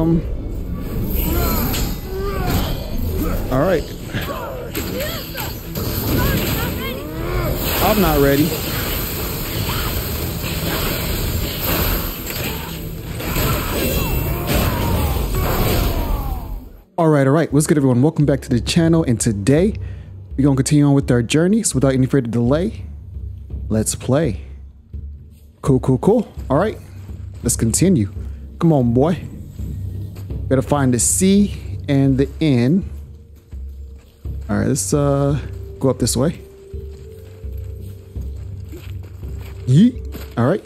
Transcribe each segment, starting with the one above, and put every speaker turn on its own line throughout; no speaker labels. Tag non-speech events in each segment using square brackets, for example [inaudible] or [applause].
Um. All right. I'm not ready. All right, all right. What's good, everyone? Welcome back to the channel. And today, we're going to continue on with our journey. So without any further delay, let's play. Cool, cool, cool. All right, let's continue. Come on, boy. Gotta find the C and the N. All right, let's uh go up this way. Yeet. All right.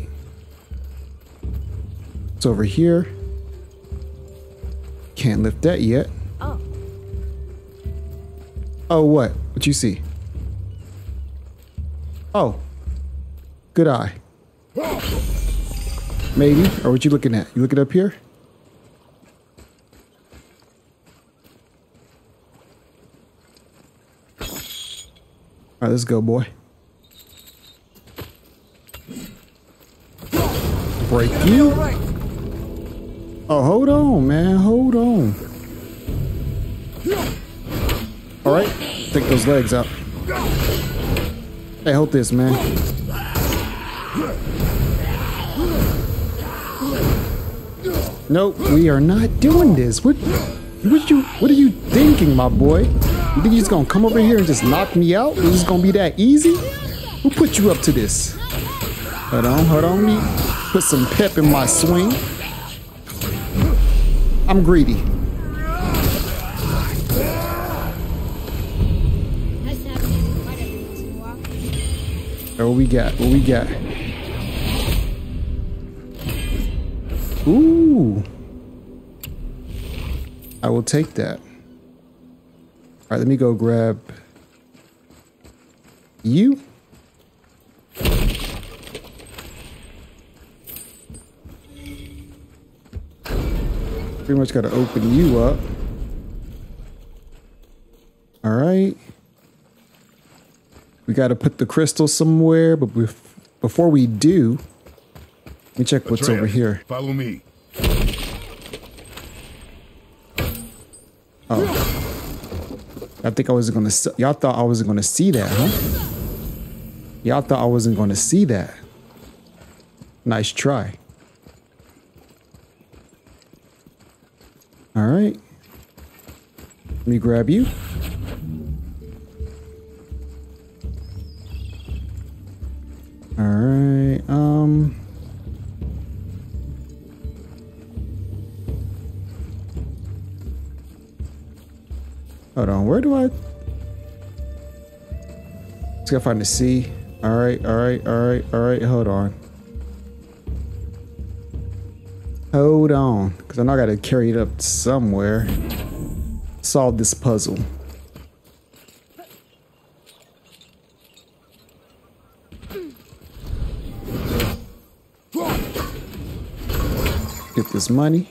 It's over here. Can't lift that yet.
Oh,
Oh, what? What you see? Oh. Good eye. [gasps] Maybe. Or what you looking at? You looking up here? All right, let's go, boy. Break you. Oh, hold on, man. Hold on. All right, take those legs out. Hey, hold this, man. Nope, we are not doing this. What, what you, what are you thinking, my boy? You think you're just gonna come over here and just knock me out? Is this gonna be that easy? Who put you up to this? Hold on, hold on, me. Put some pep in my swing. I'm greedy. What we got? What we got? Ooh. I will take that. All right, let me go grab you. Pretty much got to open you up. All right. We got to put the crystal somewhere, but before we do, let me check what's over here.
Follow me. Oh.
I think I wasn't gonna. Y'all thought I wasn't gonna see that, huh? Y'all thought I wasn't gonna see that. Nice try. All right. Let me grab you. Gotta find the C. All right, all right, all right, all right. Hold on. Hold on, because I know I gotta carry it up somewhere. Solve this puzzle. Get this money.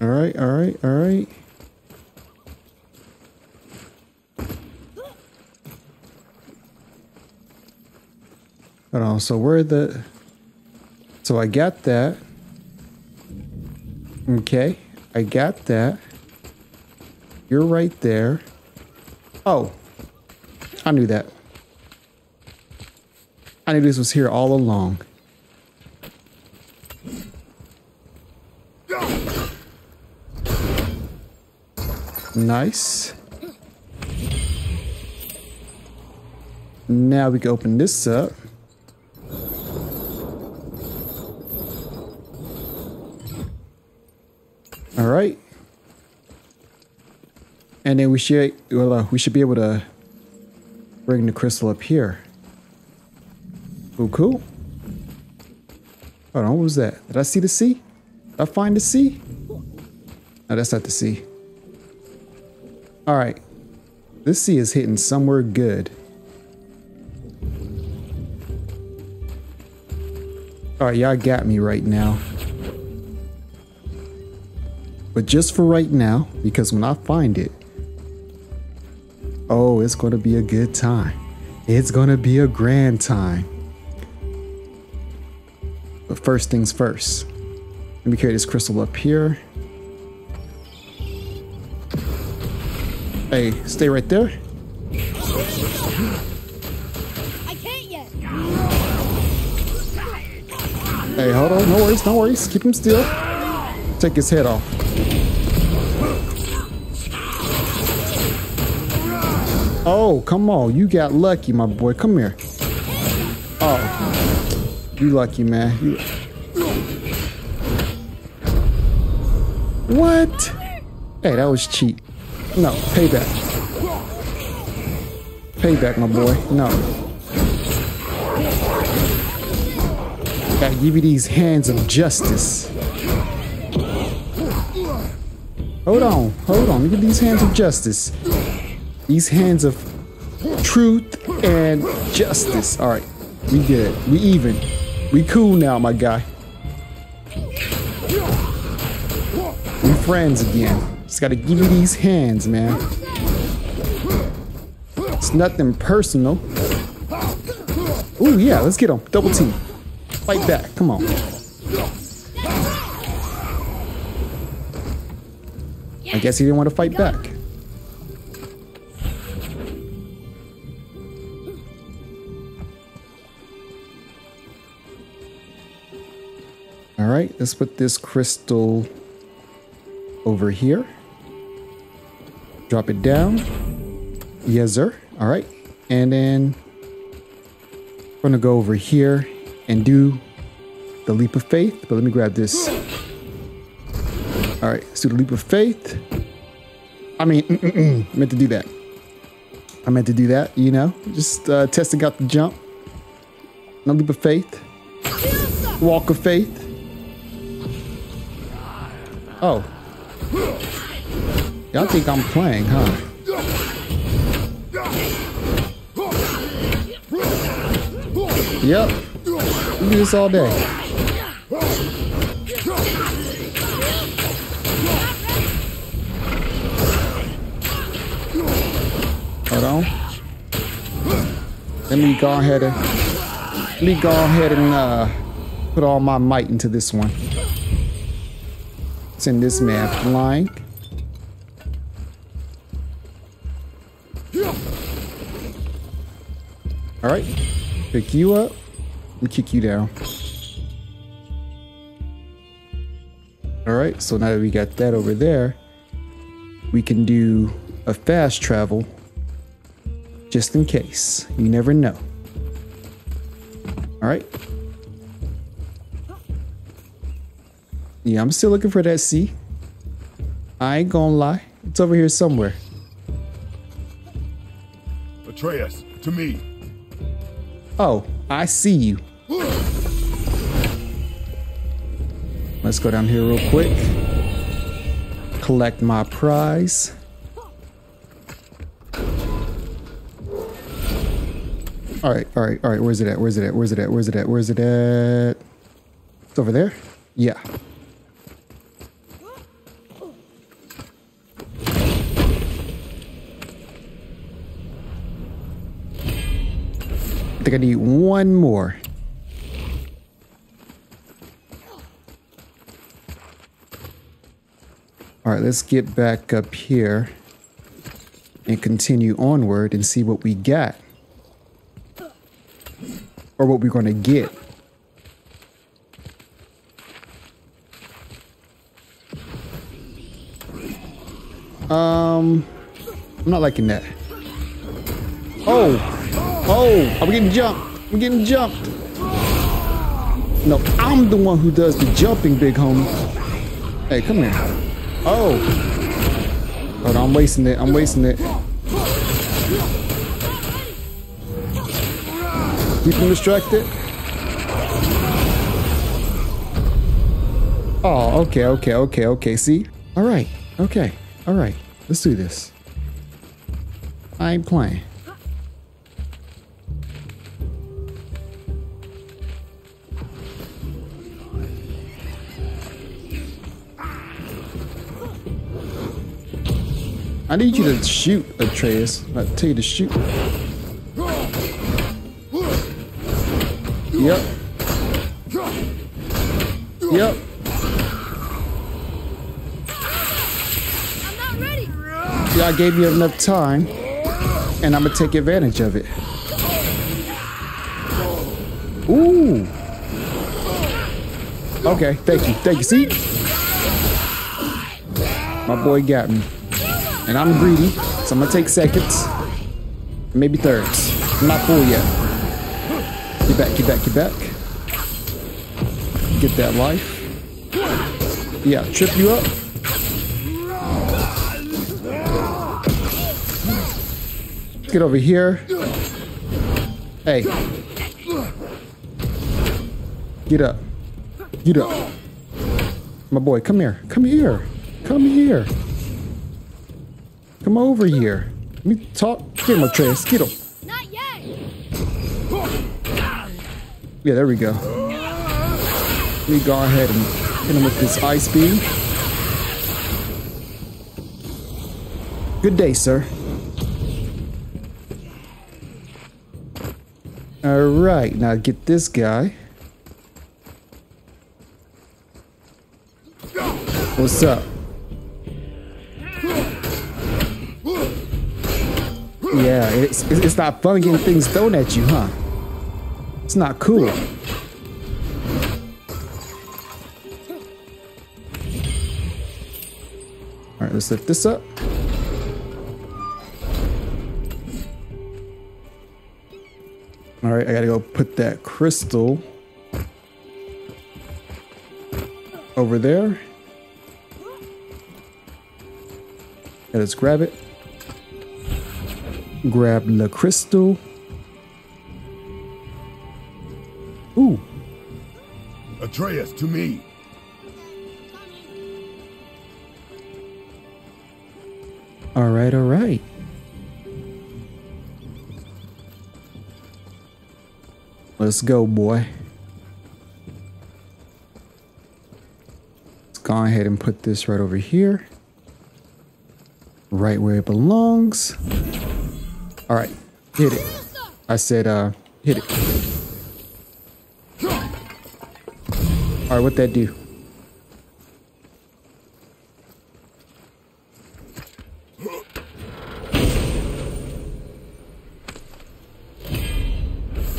All right, all right, all right. Hold on, so where the... So I got that. Okay, I got that. You're right there. Oh, I knew that. I knew this was here all along. Nice. Now we can open this up. All right. And then we should well uh, we should be able to bring the crystal up here. Cool, cool. Hold on, what was that? Did I see the sea? Did I find the sea? No, that's not the sea. All right. This sea is hitting somewhere good. All right, y'all got me right now. But just for right now, because when I find it, oh, it's going to be a good time. It's going to be a grand time. But first things first. Let me carry this crystal up here. Hey, stay right there.
I can't yet.
Hey, hold on. No worries, no worries. Keep him still. Take his head off. Oh, come on. You got lucky, my boy. Come here. Oh. You lucky, man. You... What? Hey, that was cheap. No, payback. Payback, my boy. No. Gotta give you these hands of justice. Hold on, hold on. Look at these hands of justice. These hands of truth and justice. All right, we good. We even. We cool now, my guy. We friends again. Just gotta give me these hands, man. It's nothing personal. Ooh, yeah, let's get him. Double team. Fight back. Come on. I guess he didn't want to fight back. All right, let's put this crystal over here. Drop it down. Yes, sir. All right. And then I'm going to go over here and do the leap of faith. But let me grab this. All right, let's do the leap of faith. I mean, mm -mm -mm, meant to do that. I meant to do that, you know, just uh, testing out the jump. No leap of faith. Walk of faith. Oh. Y'all think I'm playing, huh? Yep. We do this all day. Hold on. Let me go ahead and let me go ahead and uh, put all my might into this one. Send this map, flying. All right, pick you up and kick you down. All right, so now that we got that over there, we can do a fast travel just in case. You never know. All Yeah, I'm still looking for that C. I ain't gonna lie. It's over here somewhere.
Atreus, to me.
Oh, I see you. [gasps] Let's go down here real quick. Collect my prize. All right, all right, all right. Where's it at? Where's it at? Where's it at? Where's it at? Where's it at? It's over there? Yeah. Think I need one more. All right, let's get back up here and continue onward and see what we got. Or what we're going to get. Um, I'm not liking that. Oh, oh, I'm getting jumped. I'm getting jumped. No, I'm the one who does the jumping, big homie. Hey, come here. Oh. Hold on, I'm wasting it. I'm wasting it. Keep him distracted. Oh, okay, okay, okay, okay. See? All right. Okay. All right. Let's do this. I ain't playing. I need you to shoot, Atreus. I tell you to shoot. Yep. Yep. I gave you enough time, and I'm gonna take advantage of it. Ooh. Okay, thank you, thank you. See, my boy got me, and I'm greedy, so I'm gonna take seconds, maybe thirds. I'm not full yet. Get back, get back, get back. Get that life. Yeah, trip you up. Get over here. Hey. Get up. Get up. My boy, come here. Come here. Come here. Come over here. Let me talk. Get him, Atreus. Get him.
Not yet.
Yeah, there we go. Let me go ahead and hit him with this ice beam. Good day, sir. All right, now get this guy. What's up? Yeah, it's, it's not fun getting things thrown at you, huh? It's not cool. All right, let's lift this up. All right, I gotta go put that crystal over there. Yeah, let's grab it. Grab the crystal. Ooh,
Atreus, to me.
all right, all right. Let's go, boy. Let's go ahead and put this right over here. Right where it belongs. All right, hit it. I said, uh, hit it. All right, what that do?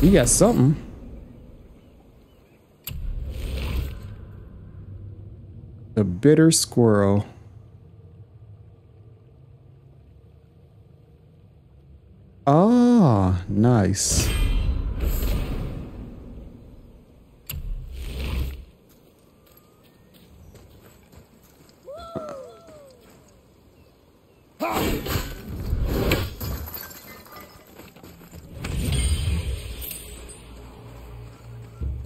You got something. The bitter squirrel. Nice.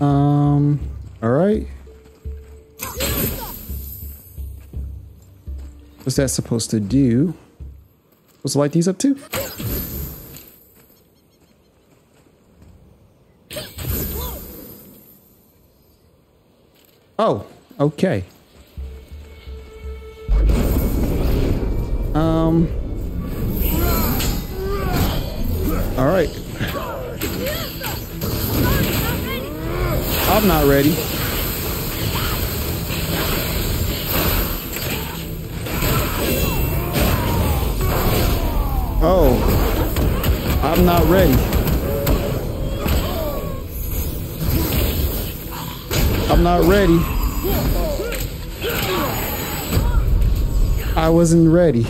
Um, all right. What's that supposed to do? Supposed to light these up too? Oh, okay. Um. All right. I'm not ready. Oh, I'm not ready. I'm not ready. I wasn't ready.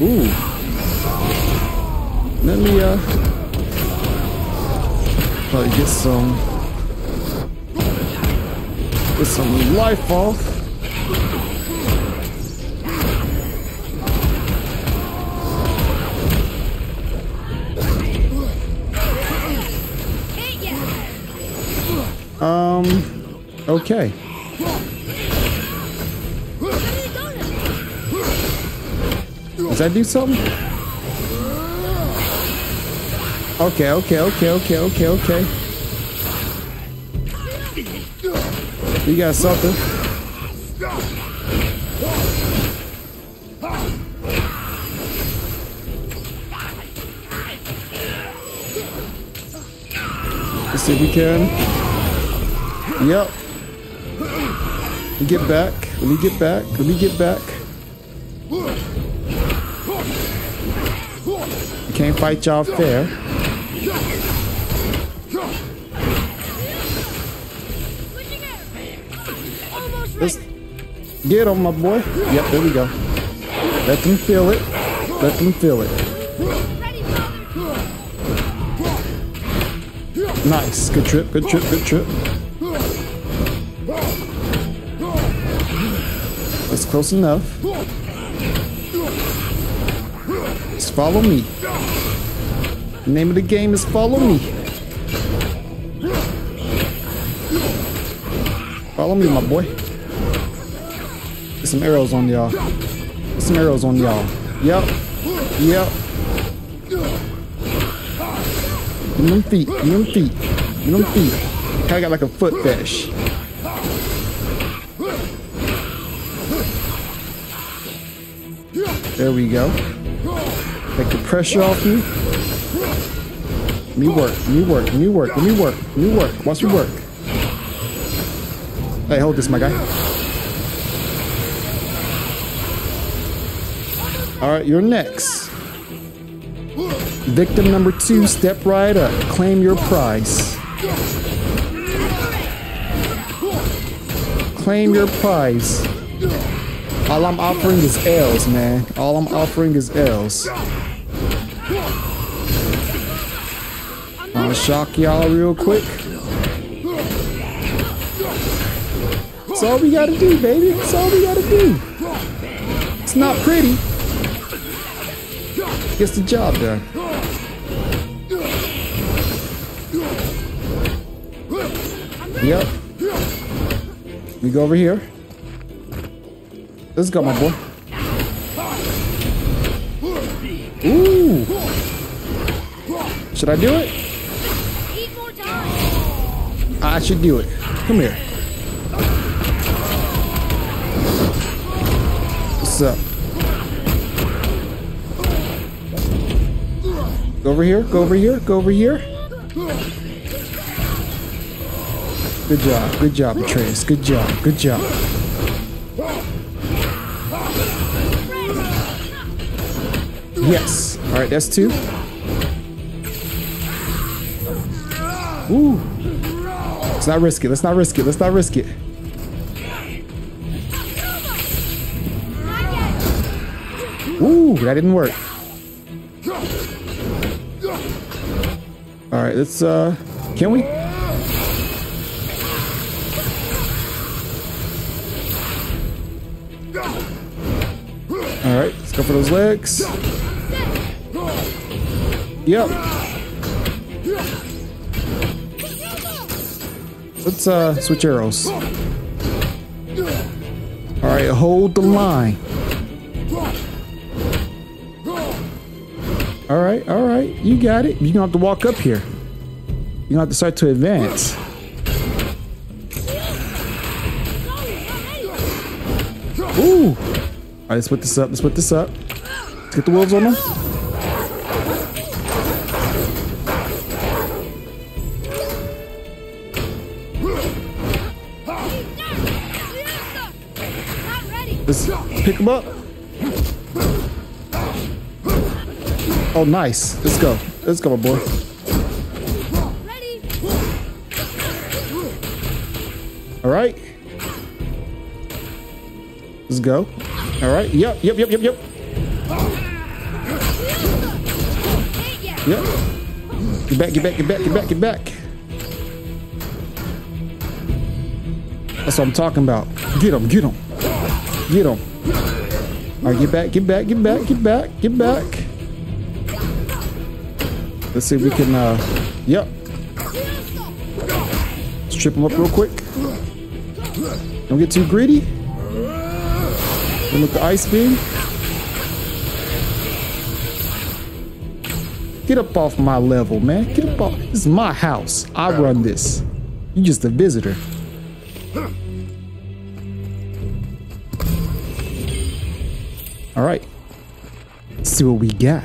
Ooh. Let me uh probably get some get some life off. Um okay. Does that do something? Okay, okay, okay, okay, okay, okay. You got something. Let's see if we can. Yep. Get back. Let me get back. Let me get back. Can't fight y'all fair. Let's get on my boy. Yep, there we go. Let them feel it. Let them feel it. Nice. Good trip. Good trip. Good trip. That's close enough. Just follow me. The name of the game is follow me. Follow me, my boy. Get some arrows on y'all. Get some arrows on y'all. Yep. Yep. Me them feet. Me them feet. Me them feet. Kinda got like a foot fetish. There we go. Take the pressure off you. Me work. Me work. Me work. Me work. Me work. Watch me work. Hey, hold this, my guy. All right, you're next. Victim number two, step right up. Claim your prize. Claim your prize. All I'm offering is L's, man. All I'm offering is L's. I'm gonna shock y'all real quick. That's all we gotta do, baby. That's all we gotta do. It's not pretty. Gets the job done. Yep. We go over here. Let's go, my boy. Ooh. Should I do it? I should do it. Come here. What's up? Go over here. Go over here. Go over here. Good job. Good job, Atreus. Good job. Good job. Yes. All right, that's two. Ooh. Let's not risk it. Let's not risk it. Let's not risk it. Ooh, that didn't work. All right, let's, uh, can we? All right, let's go for those legs. Yep. Let's uh switch arrows. All right, hold the line. All right, all right, you got it. You're gonna have to walk up here. You're gonna have to start to advance. Ooh. All right, let's put this up. Let's put this up. Let's get the wolves on them. Pick them up. Oh, nice. Let's go. Let's go, my boy.
Ready.
All right. Let's go. All right. Yep. Yep. Yep. Yep. Yep. Yep. Get back. Get back. Get back. Get back. Get back. That's what I'm talking about. Get him. Get him. Get him. All right. Get back. Get back. Get back. Get back. Get back. Let's see if we can. uh Yep. Let's trip him up real quick. Don't get too greedy. With the ice beam. Get up off my level, man. Get up off. This is my house. I run this. You're just a visitor. All right. Let's see what we got.